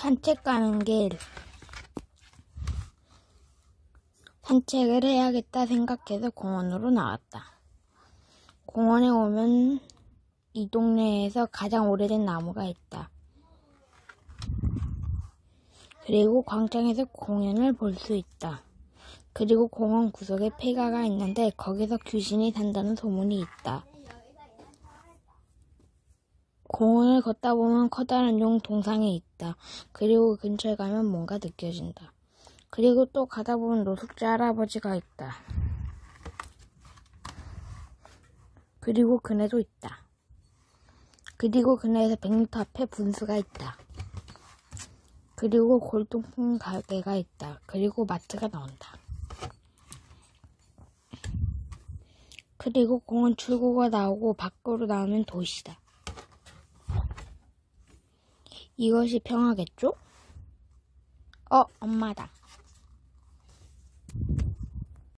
산책 가는 길. 산책을 해야겠다 생각해서 공원으로 나왔다. 공원에 오면 이 동네에서 가장 오래된 나무가 있다. 그리고 광장에서 공연을 볼 수 있다. 그리고 공원 구석에 폐가가 있는데 거기서 귀신이 산다는 소문이 있다. 공원을 걷다 보면 커다란 용 동상이 있다. 그리고 근처에 가면 뭔가 느껴진다. 그리고 또 가다 보면 노숙자 할아버지가 있다. 그리고 그네도 있다. 그리고 그네에서 100m 앞에 분수가 있다. 그리고 골동품 가게가 있다. 그리고 마트가 나온다. 그리고 공원 출구가 나오고 밖으로 나오면 도시다. 이것이 평화겠죠? 어, 엄마다.